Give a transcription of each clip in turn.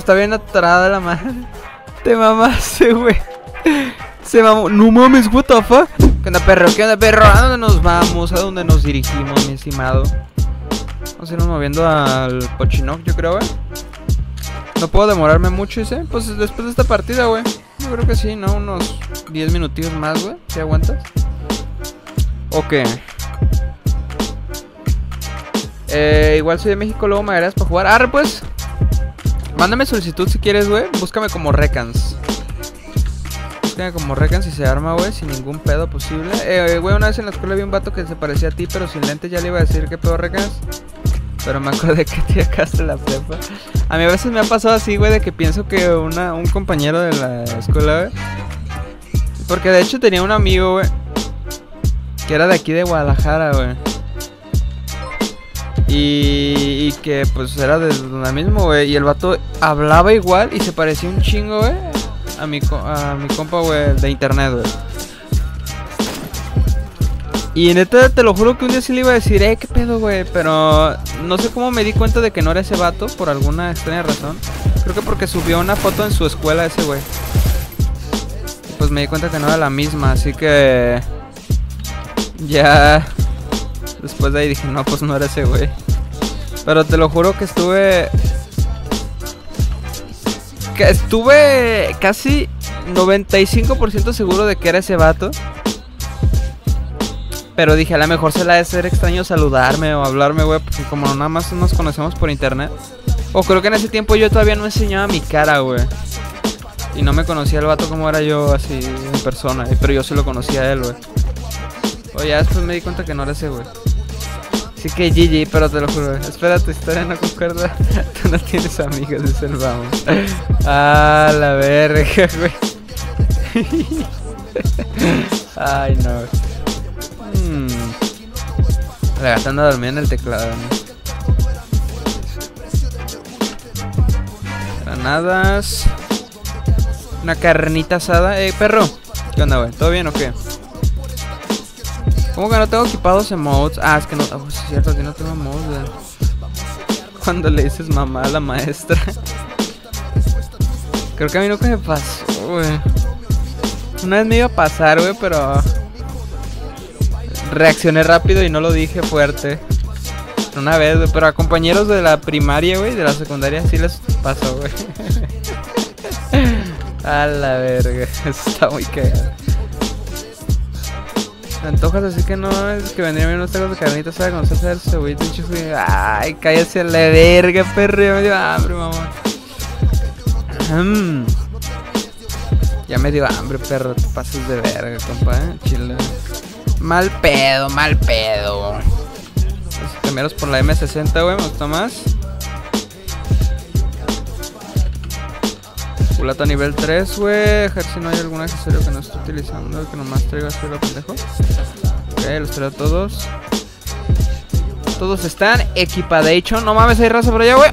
Está bien atorada la madre. Te mamaste, güey. Se mamó. No mames, what the fuck. ¿Qué onda, perro? ¿Qué onda, perro? ¿A dónde nos vamos? ¿A dónde nos dirigimos, mi estimado? Vamos a irnos moviendo al Pochinoc, yo creo, güey. No puedo demorarme mucho, ¿sí? Pues después de esta partida, güey. Yo creo que sí, ¿no? Unos 10 minutillos más, güey. ¿Si aguantas? Ok. Eh, igual soy de México, luego me agregas para jugar. Arre, pues. Mándame solicitud si quieres, güey. Búscame como Recans. Búscame como Recans y se arma, güey, sin ningún pedo posible. Eh, güey, una vez en la escuela vi un vato que se parecía a ti, pero sin lentes. Ya le iba a decir que pedo Recans. Pero me acordé que te acaste la prepa. A mí a veces me ha pasado así, güey, de que pienso que un compañero de la escuela, güey. Porque de hecho tenía un amigo, güey. Que era de aquí de Guadalajara, güey. Y, que pues era de donde mismo, güey. Y el vato hablaba igual y se parecía un chingo, güey. A mi, a mi compa, güey, de internet, güey. Y neta, te lo juro que un día sí le iba a decir, eh, qué pedo, güey. Pero no sé cómo me di cuenta de que no era ese vato por alguna extraña razón. Creo que porque subió una foto en su escuela ese güey. Pues me di cuenta que no era la misma, así que. Ya. Después de ahí dije, no, pues no era ese güey. Pero te lo juro que estuve. Que estuve casi 95% seguro de que era ese vato. Pero dije, a lo mejor se la de ser extraño saludarme o hablarme, güey, porque como nada más nos conocemos por internet. O creo que en ese tiempo yo todavía no enseñaba mi cara, güey. Y no me conocía el vato como era yo así en persona, pero yo sí lo conocía a él, güey. O ya después me di cuenta que no era ese, güey. Sí que GG, pero te lo juro. Espera, tu historia no concuerda. Tú no tienes amigos, dice el vamos. Ah, la verga, güey. Ay, no. Mm. La gata anda dormida en el teclado. ¿no? Granadas. Una carnita asada. Eh, perro. ¿Qué onda, güey? ¿Todo bien o qué? ¿Cómo que no tengo equipados emotes? Ah, es que no. Oh, es cierto que no tengo emotes. Cuando le dices mamá a la maestra. Creo que a mí nunca me pasó, güey. Una vez me iba a pasar, güey, pero. Reaccioné rápido y no lo dije fuerte. Una vez, güey, pero a compañeros de la primaria, güey, de la secundaria sí les pasó, güey. a la verga, está muy cagado. Antojas así que no, es que vendría bien unos tacos de carnitas, ¿sabes? Con salsa de cebollita y chifre. Ay, cállate a la verga, perro, ya me dio hambre, mamá. Ya me dio hambre, perro, te pasas de verga, compa, eh, chile. Mal pedo, mal pedo. Los primeros por la M60, güey, me gustó más. Culata nivel 3, güey. Dejar si no hay algún accesorio que no esté utilizando, que nomás traiga así lo pendejo. Ok, los traigo todos. Todos están equipadation. No mames, hay raza por allá, güey.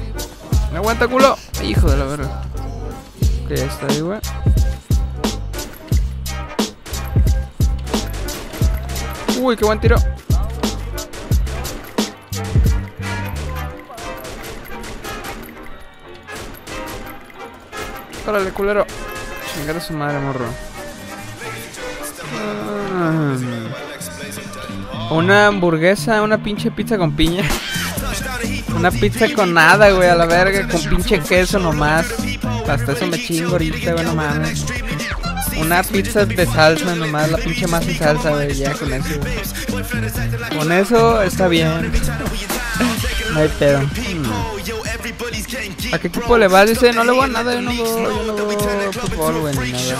Me aguanta, culo. Hijo de la verga. Ok, ya está ahí, güey. Uy, qué buen tiro. Órale, culero. Chingar a su madre, morro. Ah. Una hamburguesa, una pinche pizza con piña. Una pizza con nada, güey, a la verga, con pinche queso nomás. Hasta eso me chingo ahorita, güey, no mames. Una pizza de salsa nomás, la pinche masa y salsa, güey, ya con eso. Con eso está bien. No hay pedo. Mm. ¿A qué equipo le vas? Dice, no le voy a nada, yo no voy, yo no voy fútbol, güey, nada.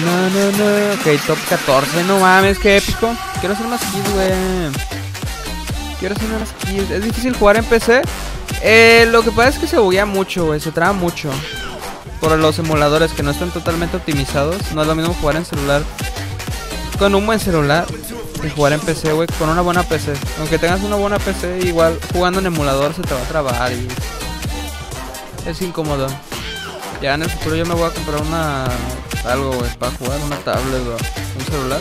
No, no, no. Ok, top 14. No mames, qué épico. Quiero hacer más kills, güey. Quiero hacer más kills. Es difícil jugar en PC. Eh, lo que pasa es que se buguea mucho, güey. Se traba mucho. Por los emuladores que no están totalmente optimizados. No es lo mismo jugar en celular con un buen celular que jugar en PC, güey. Con una buena PC. Aunque tengas una buena PC, igual jugando en emulador se te va a trabar y es incómodo. Ya en el futuro yo me voy a comprar una algo, güey, para jugar una tablet o un celular.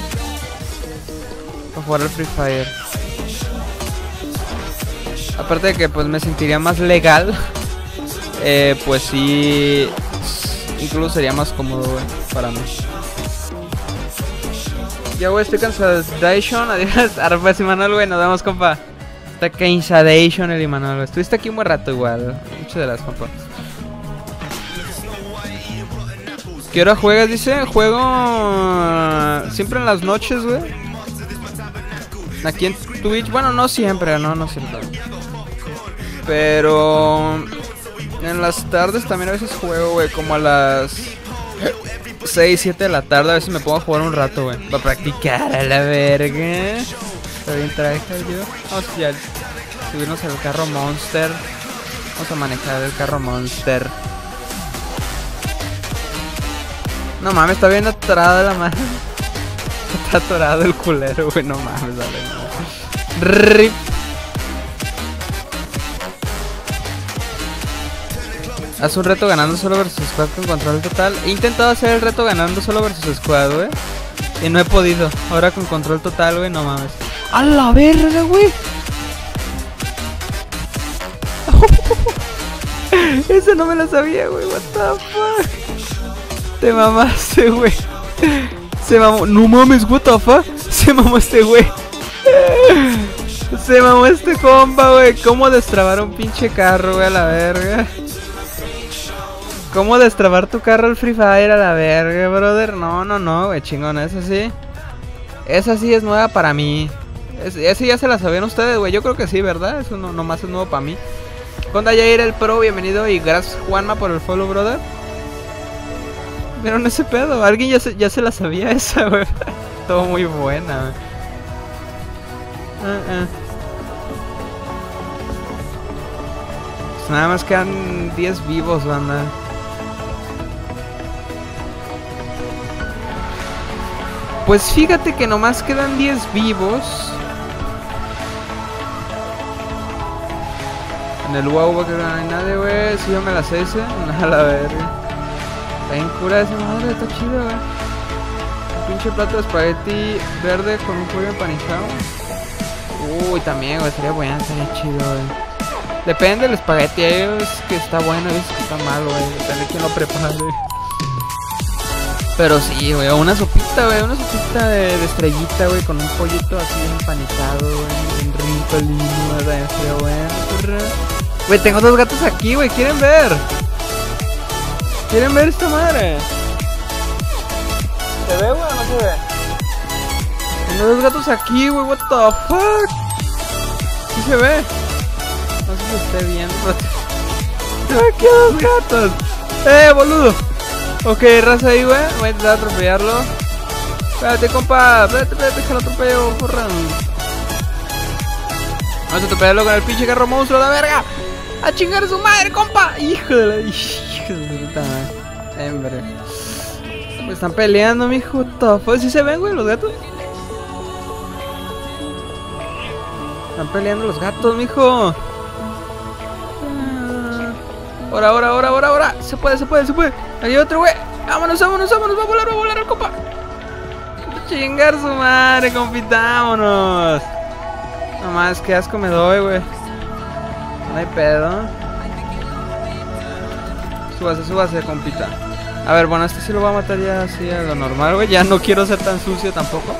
Para jugar al Free Fire. Aparte de que pues me sentiría más legal. Eh, pues sí. Incluso sería más cómodo, para mí. Ya, güey, estoy cansadation. Adiós. Pues, Imanol, güey, nos vemos, compa. Está cansadation el Imanol. Estuviste aquí un buen rato igual. Muchas gracias, compa. ¿Qué hora juegas? Dice, juego siempre en las noches, güey. Aquí en Twitch, bueno, no siempre, no, no siempre. Pero en las tardes también a veces juego, güey, como a las 6, 7 de la tarde. A veces me pongo a jugar un rato, güey. Para practicar a la verga. Está bien traje yo. Vamos a subirnos al carro Monster. Vamos a manejar el carro Monster. No mames, está bien atorada la madre. Está atorado el culero, güey. No mames, dale. Rip. Haz un reto ganando solo versus squad con control total. He intentado hacer el reto ganando solo versus squad, güey. Y no he podido. Ahora con control total, güey, no mames. ¡A la verga, güey! Eso no me lo sabía, güey. What the fuck. Te mamaste, güey. Se mamó. No mames, what the fuck. Se mamó este güey. Se mamó este compa, güey. ¿Cómo destrabar un pinche carro, güey, a la verga? ¿Cómo destrabar tu carro al Free Fire a la verga, brother? No, no, no, güey, chingón, esa sí. Esa sí es nueva para mí. esa ya se la sabían ustedes, güey. Yo creo que sí, ¿verdad? Eso no, nomás es nuevo para mí. Conda Jair el Pro, bienvenido y gracias Juanma por el follow, brother. Vieron ese pedo, alguien ya se, ya se la sabía esa, güey. Todo muy buena, güey. Uh Pues nada más quedan 10 vivos, banda. Pues fíjate que nomás quedan 10 vivos. En el wow que no hay nadie, güey. Si yo me las sé A la verga. Está bien cura esa madre, está chido, güey. Un pinche plato de espagueti verde con un pollo empanizado. Uy, también, güey. Sería bueno, sería chido, güey. Depende del espagueti. Hay que está bueno y que está malo, güey. Depende de quién lo prepare. Pero sí, güey, una sopita, güey, una sopita de, estrellita, güey, con un pollito así empanizado, güey, un rico, lindo. Sería bueno. Güey, tengo dos gatos aquí, güey, ¿quieren ver? ¿Quieren ver esta madre? ¿Se ve, güey, no se ve? Tengo dos gatos aquí, güey, what the fuck? Sí se ve. No sé si esté viendo, pero... ¡Aquí dos gatos! ¡Eh, boludo! Ok, raza ahí, güey. Voy a intentar atropellarlo. Espérate, compa. Espérate, espérate, que lo atropello, porra. Vamos a atropellarlo con el pinche carro monstruo, la verga. A chingar a su madre, compa. Hijo de la. Hijo de puta madre. Hombre. Me están peleando, mijo. ¿Si ¿Sí se ven, güey, los gatos? Están peleando los gatos, mijo. Ahora, ahora, ahora, ahora, ahora. Se puede, se puede, se puede. Hay otro, güey. Vámonos, vámonos, vámonos. Va a volar, va a volar el copa. Chingar su madre, compita. Vámonos. No más, qué asco me doy, güey. No hay pedo. Súbase, súbase, compita. A ver, bueno, este sí lo va a matar ya así a lo normal, güey. Ya no quiero ser tan sucio tampoco.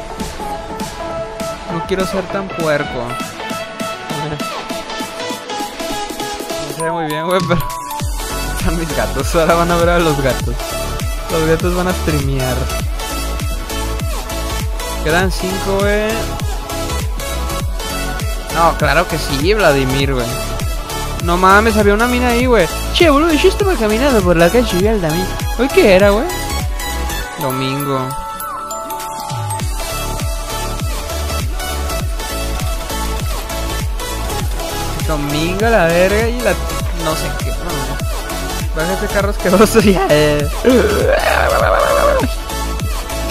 No quiero ser tan puerco. No ve muy bien, güey, pero mis gatos. Ahora van a ver a los gatos. Los gatos van a streamear. Quedan 5, güey. No, claro que sí, Vladimir, güey. No mames, había una mina ahí, güey. Che, boludo, yo estaba caminando por la calle Vial también. ¿Hoy qué era, güey? Domingo. Domingo la verga y la... No sé qué. Baja ese carro asqueroso ya.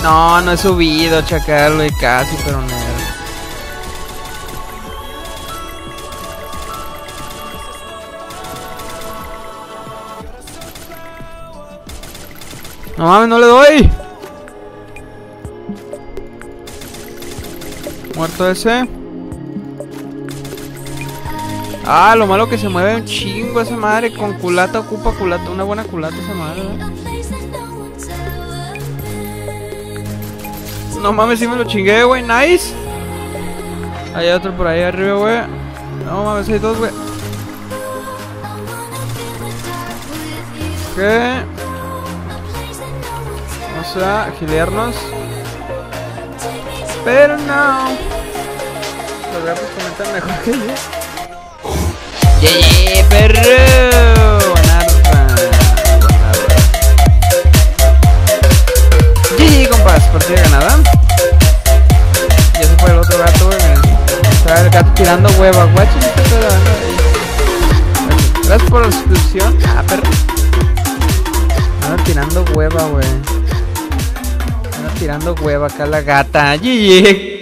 No, no he subido, chacal, y casi, pero no. No mames, no le doy. Muerto ese. Ah, lo malo que se mueve un chingo esa madre. Con culata ocupa culata. Una buena culata esa madre. No mames, si me lo chingué, güey. Nice. Hay otro por ahí arriba, güey. No mames, hay dos, güey. Ok. Vamos a agiliarnos. Pero no. Los gafos comentan mejor que yo. Yeah, yeah, perro. GG, compas. Partida ganada. Ya se fue el otro gato, güey. Está el gato tirando hueva. Guacho. Gracias por la suscripción. Ah, perro. Anda tirando hueva, güey. Anda tirando hueva acá la gata. GG.